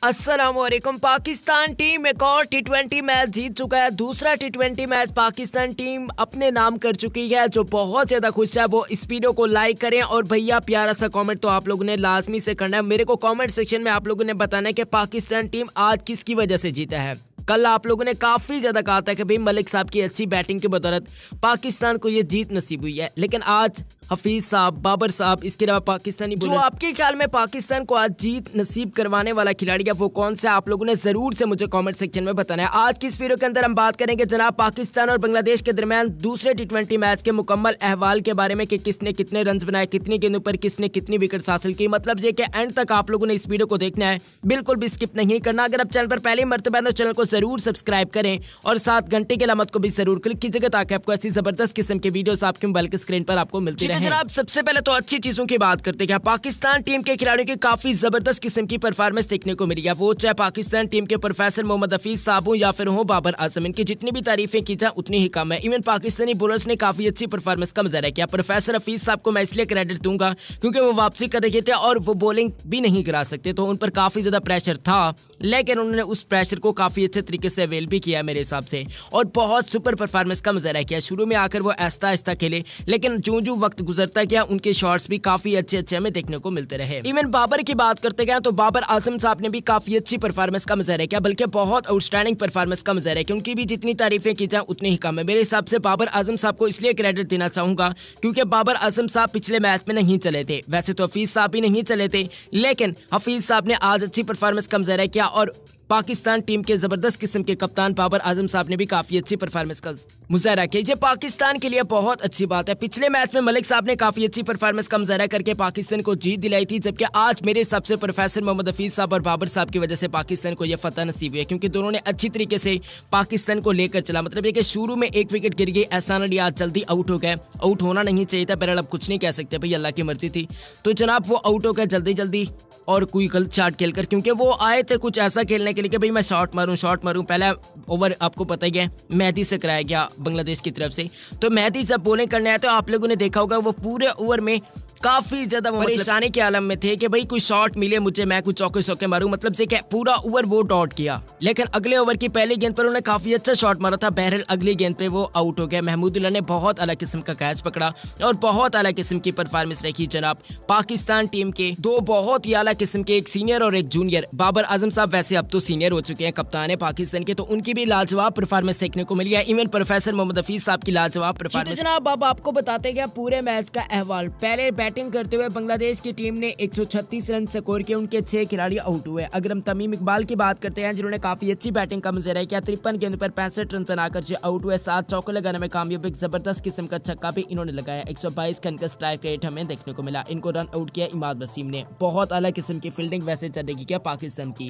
السلام علیکم، پاکستان ٹیم ایک اور ٹی ٹوینٹی میچ جیت چکا ہے۔ دوسرا T twenty match Pakistan team اپنے نام کر چکی ہے، جو بہت زیادہ خوش ہے۔ وہ اس ویڈیو کو لائک کریں۔ اور بھیا، پیارا سا کامنٹ تو آپ لوگوں نے لازمی سے کرنا ہے۔ میرے کو کامنٹ سیکشن میں آپ لوگوں نے بتانا ہے کہ پاکستان ٹیم آج کس کی وجہ سے جیتا ہے۔ کل آپ لوگوں نے کافی زیادہ کہا تھا کہ بھائی ملک صاحب کی اچھی بیٹنگ کے بدولت پاکستان کو یہ جیت نصیب ہوئی ہے۔ لیکن آج حفیظ صاحب بابر صاحب اس کے علاوہ پاکستانی جو آپ کے خیال میں پاکستان کو آج جیت نصیب کروانے والا کھلاڑی ہے وہ کون سے آپ لوگوں نے ضرور سے مجھے کامنٹ سیکشن میں بتانا ہے۔ آج کی اس ویڈیو کے اندر ہم بات کریں گے جناب پاکستان اور بنگلہ دیش کے درمیان دوسرے ٹی ٹوینٹی میچ کے مکمل احوال کے بارے میں کہ کس نے کتنے رنز بنائے کتنی گیندوں پر کس نے کتنی وکٹس حاصل کی۔ مطلب یہ کہ اینڈ تک آپ لوگوں نے اس ویڈیو کو دیکھنا ہے۔ بالکل بھی اسکپ نہیں کرنا۔ اگر آپ چینل پر پہلی مرتبہ تو چینل کو ضرور سبسکرائب کریں اور ساتھ گھنٹے کی علامت کو بھی ضرور کلک کیجیے گا تاکہ آپ کو ایسی زبردست قسم کے ویڈیوز آپ کے موبائل کے اسکرین پر آپ کو ملتی رہے جناب، سب سے پہلے تو اچھی چیزوں کی بات کرتے ہیں پاکستان ٹیم کے کھلاڑیوں کی کافی زبردست قسم کی پرفارمنس دیکھنے کو ملی ہے۔ وہ چاہے پاکستان ٹیم کے پروفیسر محمد حفیظ صاحب ہوں یا پھر ہوں بابر اعظم، ان کی جتنی بھی تعریفیں کی جائیں، اتنی ہی کم ہے۔ ایون پاکستانی بولرز نے کافی اچھی پرفارمنس کا مظاہرہ کیا۔ پروفیسر حفیظ صاحب کو میں اس لیے کریڈٹ دوں گا کیونکہ وہ واپسی کر رہے تھے اور وہ بولنگ بھی نہیں کرا سکتے، تو ان پر کافی زیادہ پریشر تھا۔ لیکن انہوں نے اس پریشر کو کافی اچھے طریقے سے اویل بھی کیا میرے حساب سے۔ اور بہت سپر پرفارمنس کا مظاہرہ کیا۔ شروع میں آ کر وہ آہستہ آہستہ کھیلے، لیکن جو جو وقت گزرتا گیا ان کے شارٹس بھی کافی اچھے اچھے ہمیں دیکھنے کو ملتے رہے۔ ایون بابر کی بات کرتے گئے تو بابر اعظم صاحب نے بھی کافی اچھی پرفارمنس کا مظاہرہ کیا، بلکہ بہت آؤٹ اسٹینڈنگ پرفارمنس کا مظاہرہ کیا۔ ان کی بھی جتنی تعریفیں کی جائیں اتنی ہی کم ہے۔ میرے حساب سے بابر اعظم صاحب کو اس لیے کریڈٹ دینا چاہوں گا کیونکہ بابر اعظم صاحب پچھلے میچ میں نہیں چلے تھے۔ ویسے تو حفیظ صاحب بھی نہیں چلے تھے، لیکن حفیظ صاحب نے آج اچھی پرفارمنس کا مظاہرہ کیا اور پاکستان ٹیم کے زبردست قسم کے کپتان بابر اعظم صاحب نے بھی کافی اچھی پرفارمنس کا مظاہرہ کیا۔ یہ پاکستان کے لیے بہت اچھی بات ہے۔ پچھلے میچ میں ملک صاحب نے کافی اچھی پرفارمنس کا مظاہرہ کر کے پاکستان کو جیت دلائی تھی، جبکہ آج میرے سب سے پروفیسر محمد حفیظ صاحب اور بابر صاحب کی وجہ سے پاکستان کو یہ فتح نصیب ہوئی ہے، کیونکہ دونوں نے اچھی طریقے سے پاکستان کو لے کر چلا۔ مطلب یہ کہ شروع میں ایک وکٹ گر گئی ایسا نہ آج جلدی آؤٹ ہو گئے۔ آؤٹ ہونا نہیں چاہیے تھا، بہرحال اب کچھ نہیں کہہ سکتے، بھائی اللہ کی مرضی تھی۔ تو جناب وہ آؤٹ ہو گئے جلدی جلدی اور کوئی غلط شاٹ کھیل کر، کیونکہ وہ آئے تھے کچھ ایسا کھیلنے کے لیے کہ بھائی میں شاٹ ماروں شاٹ ماروں۔ پہلا اوور آپ کو پتہ ہی ہے، مہدی سے کرایا گیا بنگلہ دیش کی طرف سے۔ تو مہدی جب بولنگ کرنے آئے تو آپ لوگوں نے دیکھا ہوگا وہ پورے اوور میں کافی زیادہ مطلب پریشانی کے عالم میں تھے کہ بھائی کوئی شاٹ ملے مجھے میں کچھ چوکے چوکے ماروں۔ مطلب سے کہ پورا اوور وہ ڈاٹ کیا۔ لیکن اگلے اوور کی پہلی گیند پر انہوں نے کافی اچھا شاٹ مارا تھا۔ بہرحال اگلی گیند پہ وہ آؤٹ ہو گیا محمود اللہ نے بہت الگ قسم کا کیچ پکڑا اور بہت اعلیٰ قسم کی پرفارمنس رکھی جناب۔ پاکستان ٹیم کے دو بہت ہی اعلیٰ قسم کے ایک سینئر اور ایک جونیئر بابر اعظم صاحب ویسے اب تو سینئر ہو چکے ہیں کپتان ہے پاکستان کے۔ تو ان کی بھی لاجواب پرفارمنس دیکھنے کو ملی ہے۔ ایون پروفیسر محمد حفیظ صاحب کی لاجواب پرفارمنس جناب اب آپ کو بتاتے گیا پورے میچ کا احوال۔ پہلے بیٹنگ کرتے ہوئے بنگلہ دیش کی ٹیم نے ایک سو چھتیس رن سکور کیا ان کے چھ کھلاڑی آؤٹ ہوئے۔ اگر ہم تمیم اقبال کی بات کرتے ہیں، جنہوں نے کافی اچھی بیٹنگ کا مظاہرہ کیا، ترپن گیند پر پینسٹھ رن بنا کر جو آؤٹ ہوئے۔ سات چوکے لگانے میں کامیاب، ایک زبردست قسم کا چھکا بھی انہوں نے لگایا۔ ایک سو بائیس کن کا اسٹرائک ریٹ ہمیں دیکھنے کو ملا۔ ان کو رن آؤٹ کیا اماد وسیم نے۔ بہت اعلیٰ قسم کی فیلڈنگ ویسے چل رہی کیا پاکستان کی؟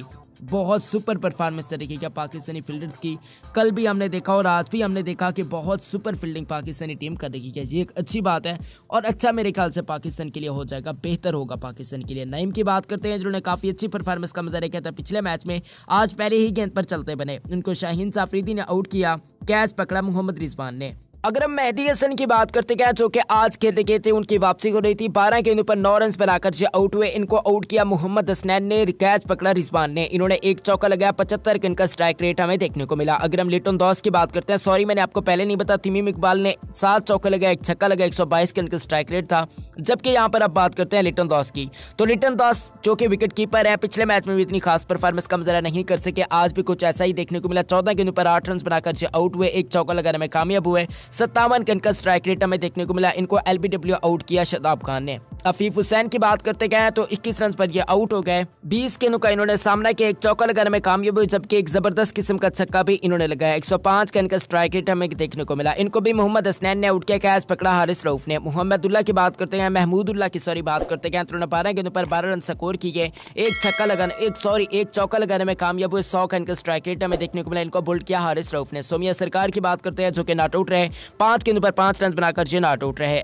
بہت سپر پرفارمنس چل رہی پاکستانی فیلڈرز کی۔ کل بھی ہم نے دیکھا اور آج بھی ہم نے دیکھا کہ بہت سپر فیلڈنگ پاکستانی ٹیم کر رہی ہے۔ یہ ایک اچھی بات ہے اور اچھا میرے خیال سے پاکستان کے لیے ہو جائے گا، بہتر ہوگا پاکستان کے لیے۔ نعیم کی بات کرتے ہیں جنہوں نے کافی اچھی پرفارمنس کا مظاہرہ کیا تھا پچھلے میچ میں۔ آج پہلے ہی گیند پر چلتے بنے۔ ان کو شاہین سافریدی نے آؤٹ کیا، کیچ پکڑا محمد رضوان نے۔ اگر ہم مہدی حسن کی بات کرتے گئے جو کہ آج کھیلتے کھیلتے ان کی واپسی ہو رہی تھی، بارہ گیندوں پر نو رنز بنا کر جو آؤٹ ہوئے، ان کو آؤٹ کیا محمد حسنین نے کیچ پکڑا رضوان نے۔ انہوں نے ایک چوکا لگایا، پچہتر ان کا سٹرائک ریٹ ہمیں دیکھنے کو ملا۔ اگر ہم لیٹن دوس کی بات کرتے ہیں سوری میں نے آپ کو پہلے نہیں بتا تمیم اقبال نے سات چوکا لگایا ایک چھکا لگا ایک سو بائیس کے ان کا سٹرائک ریٹ تھا۔ جبکہ یہاں پر اب بات کرتے ہیں لیٹن دوس کی، تو لیٹن دوس جو کہ وکٹ کیپر ہے، پچھلے میچ میں بھی اتنی خاص پرفارمنس کا مظاہرہ نہیں کر سکے، آج بھی کچھ ایسا ہی دیکھنے کو ملا۔ چودہ گیندوں پر آٹھ رنز بنا کر جو آؤٹ ہوئے، ایک چوکا لگانے میں کامیاب ہوئے۔ ستاون کے کا سٹرائک ریٹ ہمیں دیکھنے کو ملا۔ ان کو ایل بی ڈبلیو آؤٹ کیا شداب خان نے۔ عفیف حسین کی بات کرتے گئے تو اکیس رنز پر یہ آؤٹ ہو گئے۔ بیس کے نکا انہوں نے سامنا کیا، ایک چوکا لگانے میں کامیاب ہوئی جبکہ ایک زبردست قسم کا چھکا بھی انہوں نے لگایا۔ ایک سو پانچ کا ان کا سٹرائک ریٹ ہمیں دیکھنے کو ملا۔ ان کو بھی محمد حسنین نے آؤٹ کیا کیچ پکڑا، حارث روف نے۔ محمد اللہ کی بات کرتے ہیں محمود اللہ کی سوری بات کرتے گئے۔ انہوں نے بارہ گیندوں پر بارہ رن سکور کی گئے ایک چھکا لگانے ایک سوری، ایک چوکا لگانے میں کامیاب ہوئے۔ سو کا ان کا سٹرائک ریٹ ہمیں دیکھنے کو ملا۔ ان کو بولڈ کیا حارث روف نے۔ سومیہ سرکار کی بات کرتے ہیں جو کہ ناٹ آؤٹ رہے۔ پانچ گیندوں پر پانچ رن بنا کر یہ ناٹ آؤٹ رہے۔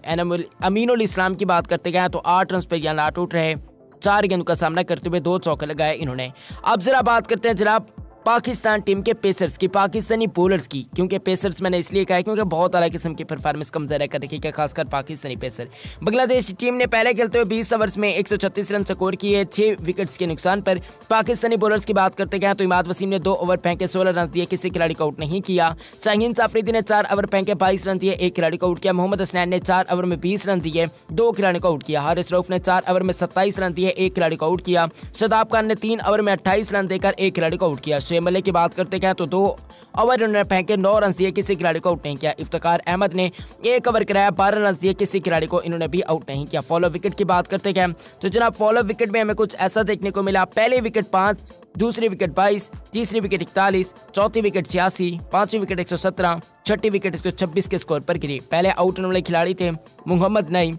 امین الاسلام کی بات کرتے گئے تو آٹھ رنز پہ یہاں ناٹ آؤٹ رہے چار گیند کا سامنا کرتے ہوئے دو چوکے لگائے انہوں نے۔ اب ذرا بات کرتے ہیں جناب پاکستان ٹیم کے پیسرز کی، پاکستانی بولرز کی۔ کیونکہ پیسرز میں نے اس لیے کہا ہے کیونکہ بہت اعلیٰ قسم کی پرفارمنس کم ذرا کر رکھی ہے خاص کر پاکستانی پیسر۔ بنگلہ دیش ٹیم نے پہلے کھیلتے ہوئے بیس اوورس میں ایک سو چھتیس رن سکور کیے، چھ وکٹس کے نقصان پر۔ پاکستانی بولرز کی بات کرتے گئے تو اماد وسیم نے دو اوور پھینکے، سولہ رنز دیے، کسی کھلاڑی کو آؤٹ نہیں کیا۔ شاہین سافریدی نے چار اوور پھینکے، بائیس رن دیے، ایک کھلاڑی کو آؤٹ کیا۔ محمد حسنین نے چار اوور میں بیس رن دیے، دو کھلاڑی کو آؤٹ کیا۔ حارث روف نے چار اوور میں ستائیس رن دیے، ایک کھلاڑی کو آؤٹ کیا۔ شداب خان نے تین اوور میں اٹھائیس رن دے کر ایک کھلاڑی کو آؤٹ کیا۔ شعیب ملے کی بات کرتے گئے تو دو اوور انہوں پھینکے نو رنز دیے کسی کھلاڑی کو آؤٹ نہیں کیا۔ افتخار احمد نے ایک اوور کرایا، بارہ رنز دیے کسی کھلاڑی کو انہوں نے بھی آؤٹ نہیں کیا۔ فالو وکٹ کی بات کرتے گئے تو جناب فالو وکٹ میں ہمیں کچھ ایسا دیکھنے کو ملا۔ پہلے وکٹ پانچ، دوسری وکٹ بائیس، تیسری وکٹ اکتالیس، چوتھی وکٹ چھیاسی، پانچویں وکٹ ایک سو سترہ، چھٹی وکٹ ایک سو چھبیس کے اسکور پر گری۔ پہلے آؤٹ ہونے والے کھلاڑی تھے محمد نئی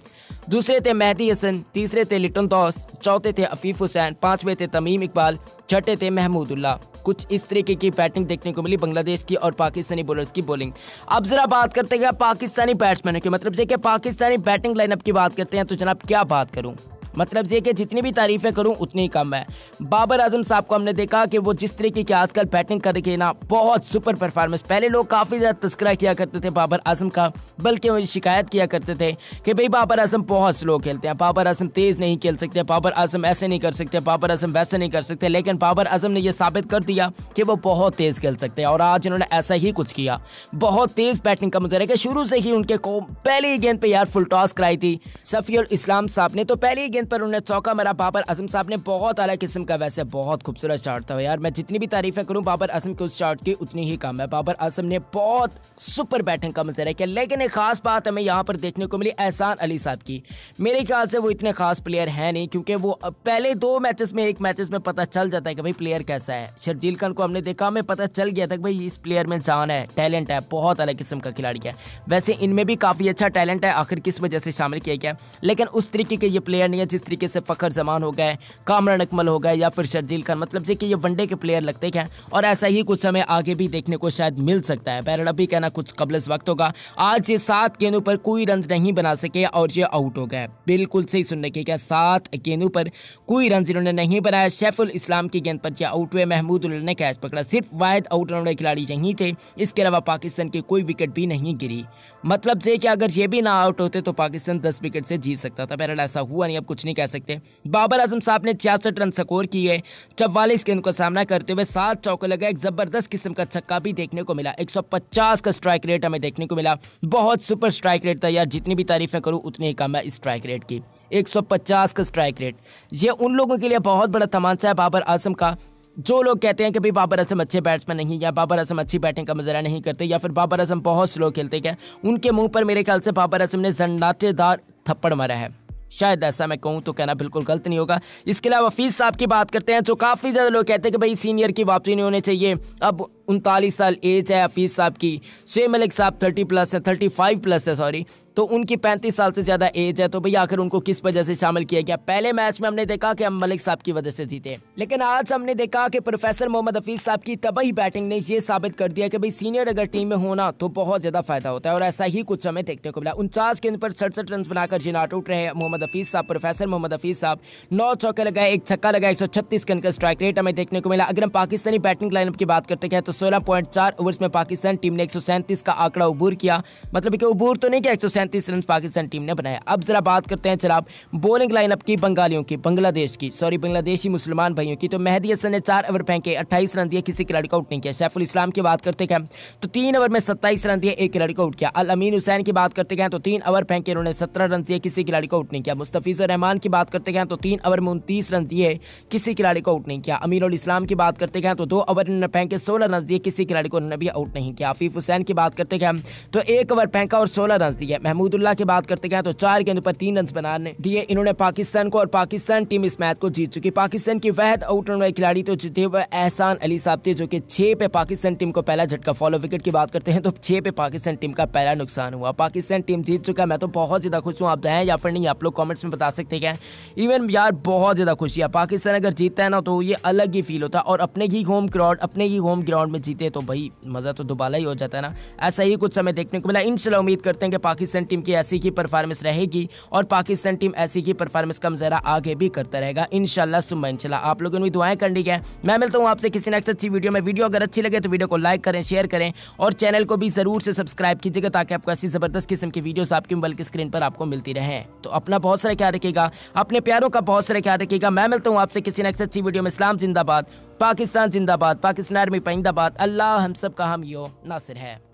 دوسرے تھے مہدی حسن، تیسرے تھے لٹن توس چوتھے تھے عفیف حسین، پانچویں تھے تمیم اقبال، چھٹے تھے محمود اللہ۔ کچھ اس طریقے کی بیٹنگ دیکھنے کو ملی بنگلہ دیش کی اور پاکستانی بولرز کی بولنگ اب ذرا بات کرتے ہیں پاکستانی بیٹسمینوں کی۔ مطلب یہ کہ پاکستانی بیٹنگ لائن اپ کی بات کرتے ہیں تو جناب کیا بات کروں؟ مطلب یہ کہ جتنی بھی تعریفیں کروں اتنی کم ہے۔ بابر اعظم صاحب کو ہم نے دیکھا کہ وہ جس طریقے کی آج کل بیٹنگ کر رہے نا، بہت سپر پرفارمنس پہلے لوگ کافی زیادہ تذکرہ کیا کرتے تھے بابر اعظم کا، بلکہ وہ شکایت کیا کرتے تھے کہ بھائی بابر اعظم بہت سلو کھیلتے ہیں، بابر اعظم تیز نہیں کھیل سکتے، بابر اعظم ایسے نہیں کر سکتے، بابر اعظم ویسے نہیں کر سکتے۔ لیکن بابر اعظم نے یہ ثابت کر دیا کہ وہ بہت تیز کھیل سکتے ہیں اور آج انہوں نے ایسا ہی کچھ کیا۔ بہت تیز بیٹنگ کا مظاہرہ کہ شروع سے ہی ان کے کو پہلی گیند پہ یار فل ٹاس کرائی تھی۔ سفی الاسلام صاحب نے تو پہلی گیند گیند پر انہوں نے چوکا مرا بابر اعظم صاحب نے بہت اعلیٰ قسم کا ویسے بہت خوبصورت شاٹ تھا۔ یار، میں جتنی بھی تعریفیں کروں، بابر اعظم کے اس شاٹ کی اتنی ہی کم ہے۔ بابر اعظم نے بہت سپر بیٹنگ کا مظاہرہ کیا۔ لیکن ایک خاص بات ہمیں یہاں پر دیکھنے کو ملی، احسان علی صاحب کی۔ میرے خیال سے وہ اتنے خاص پلیئر ہیں نہیں، کیونکہ وہ پہلے دو میچز میں، ایک میچز میں پتہ چل جاتا ہے کہ بھائی پلیئر کیسا ہے۔ شرجیل خان کو ہم نے دیکھا، ہمیں پتہ چل گیا تھا کہ بھائی اس پلیئر میں جان ہے ٹیلنٹ ہے، بہت الگ قسم کا کھلاڑی ہے۔ ویسے ان میں بھی کافی اچھا ٹیلنٹ ہے، آخر کس وجہ سے شامل کیا گیا۔ لیکن اس طریقے کے یہ پلیئر نہیں ہے جس طریقے سے فخر زمان ہو گئے، کامران اکمل ہو گئے یا پھر شرجیل خان مطلب سے کہ یہ ون ڈے کے پلیئر لگتے ہیں اور ایسا ہی کچھ ہمیں آگے بھی دیکھنے کو شاید مل سکتا ہے۔ پیرل ابھی کہنا کچھ قبل اس وقت ہوگا۔ آج یہ سات گیندوں پر کوئی رنز نہیں بنا سکے اور یہ آؤٹ ہو گئے۔ بالکل صحیح سننے کی کیا سات گیندوں پر کوئی رنز انہوں نے نہیں بنایا۔ شیف الاسلام کی گیند پر یہ آؤٹ ہوئے۔ محمود اللہ نے کیچ پکڑا۔ صرف واحد آؤٹ ہونے کھلاڑی یہی تھے۔ اس کے علاوہ پاکستان کی کوئی وکٹ بھی نہیں گری۔ مطلب سے کہ اگر یہ بھی نہ آؤٹ ہوتے تو پاکستان دس وکٹ سے جیت سکتا تھا۔ پیرل ایسا ہوا نہیں۔ اب کچھ کچھ نہیں کہہ سکتے۔ بابر اعظم صاحب نے چھیاسٹھ رن سکور کیے۔ چوالیس گیند کا سامنا کرتے ہوئے سات چوکے لگا، ایک زبردست قسم کا چھکا بھی دیکھنے کو ملا۔ ایک سو پچاس کا سٹرائک ریٹ ہمیں دیکھنے کو ملا۔ بہت سپر سٹرائک ریٹ تھا یار، جتنی بھی تعریفیں کروں، اتنی ہی کم ہے اس سٹرائک ریٹ کی۔ ایک سو پچاس کا سٹرائک ریٹ یہ ان لوگوں کے لیے بہت بڑا تمانچہ ہے بابر اعظم کا۔ جو لوگ کہتے ہیں کہ بھائی بابر اعظم اچھے بیٹسمین نہیں یا بابر اعظم اچھی بیٹنگ کا مظاہرہ نہیں کرتے یا پھر بابر اعظم بہت سلو کھیلتے ہیں ان کے منہ پر میرے خیال سے بابر اعظم نے زنڈاتے دار تھپڑ مارا ہے۔ شاید ایسا میں کہوں تو کہنا بالکل غلط نہیں ہوگا۔ اس کے علاوہ فیس صاحب کی بات کرتے ہیں جو کافی زیادہ لوگ کہتے ہیں کہ بھائی سینئر کی واپسی نہیں ہونی چاہیے۔ اب انتالیس سال ایج ہے، حفیظ صاحب کی۔ شیخ ملک صاحب تھرٹی پلس ہے تھرٹی فائیو پلس ہے سوری تو ان کی پینتیس سال سے زیادہ ایج ہے۔ تو بھئی آخر ان کو کس وجہ سے شامل کیا گیا؟ پہلے میچ میں ہم نے دیکھا کہ ہم ملک صاحب کی وجہ سے جیتے۔ لیکن آج ہم نے دیکھا کہ پروفیسر محمد حفیظ صاحب کی تباہی بیٹنگ نے یہ ثابت کر دیا کہ بھئی سینئر اگر ٹیم میں ہونا تو بہت زیادہ فائدہ ہوتا ہے۔ اور ایسا ہی کچھ ہمیں دیکھنے کو ملا۔ انچاس کے پر سڑسٹھ رنز بنا کر جن آٹ اٹھ رہے محمد حفیظ صاحب، پروفیسر محمد حفیظ صاحب، نو چوکے لگائے، ایک چھکا لگا ایک سو چھتیس کے کا اسٹرائک ریٹ ہمیں دیکھنے کو ملا۔ اگر ہم پاکستانی بیٹنگ لائن اپ کی بات کرتے ہیں تو تو سولہ پوائنٹ چار اوورس میں پاکستان ٹیم نے ایک سو سینتیس کا آنکڑا عبور کیا۔ مطلب کہ عبور تو نہیں کیا، ایک سو سینتیس رنز پاکستان ٹیم نے بنایا۔ اب ذرا بات کرتے ہیں جناب بولنگ لائن اپ کی، بنگالیوں کی بنگلہ دیش کی۔ سوری بنگلہ دیشی مسلمان بھائیوں کی۔ تو مہدی حسن نے چار اوور پھینکے، اٹھائیس رن دیے، کسی کھلاڑی کو آؤٹ نہیں کیا۔ سیف الاسلام کی بات کرتے ہیں۔ تو تین اوور میں ستائیس رن دیے، ایک کھلاڑی کو آؤٹ کیا۔ الامین حسین کی بات کرتے ہیں، تو تین اوور پھینکے انہوں نے سترہ رن دیے، کسی کھلاڑی کو آؤٹ نہیں کیا۔ مستفیض الرحمان کی بات کرتے ہیں، تو تین اوور میں انتیس رن دیے، کسی کھلاڑی کو آؤٹ نہیں کیا۔ امیر الاسلام کی بات کرتے ہیں، تو دو اوور انہوں نے پھینکے، سولہ رن دیے کسی کھلاڑی کو انہوں نے بھی آؤٹ نہیں کیا۔ عفیف حسین کی بات کرتے ہیں تو ایک اوور پھینکا اور سولہ رنز دیے۔ محمود اللہ کی بات کرتے ہیں، تو چار گیند پر تین رنز بنانے دیے۔ انہوں نے پاکستان کو اور پاکستان ٹیم اس میچ کو جیت چکی۔ پاکستان کی وحد آؤٹ رن والے کھلاڑی تو جیتے ہوئے احسان علی صاحب تھے، جو کہ چھ پہ پاکستان ٹیم کو پہلا جھٹکا فالو وکٹ کی بات کرتے ہیں، تو چھ پہ پاکستان ٹیم کا پہلا نقصان ہوا۔ پاکستان ٹیم جیت چکا میں تو بہت زیادہ خوش ہوں۔ آپ ہیں یا پھر نہیں آپ لوگ کامنٹس میں بتا سکتے ہیں۔ ایون یار، بہت زیادہ خوشی ہے۔ پاکستان اگر جیتتا ہے نا، تو یہ الگ ہی فیل ہوتا ہے۔ اور اپنے ہی ہوم گراؤنڈ اپنے ہی ہوم گراؤنڈ میں جیتے تو بھائی مزہ تو دوبالا ہی ہو جاتا ہے نا۔ ایسا ہی کچھ ہمیں دیکھنے کو ملا۔ انشاءاللہ امید کرتے ہیں کہ پاکستان ٹیم کی ایسی کی پرفارمنس رہے گی اور پاکستان ٹیم ایسی کی پرفارمنس کا مظاہرہ آگے بھی کرتا رہے گا۔ انشاءاللہ سمہ انشاءاللہ آپ لوگوں نے دعائیں کرنی ہے میں ملتا ہوں آپ سے کسی نیکسٹ اچھی ویڈیو میں۔ ویڈیو اگر اچھی لگے تو ویڈیو کو لائک کریں شیئر کریں اور چینل کو بھی ضرور سے سبسکرائب کیجیے گا تاکہ آپ کو ایسی زبردست قسم کی ویڈیوز آپ کی موبائل کی اسکرین پر آپ کو ملتی رہیں۔ تو اپنا بہت سارا خیال رکھے گا۔ اپنے پیاروں کا بہت سارا خیال رکھے گا۔ میں ملتا ہوں آپ سے کسی نیکسٹ اچھی ویڈیو میں۔ اسلام زندہ باد۔ پاکستان زندہ باد، پاکستان آرمی پائندہ باد۔ اللہ ہم سب کا ہم یو ناصر ہے۔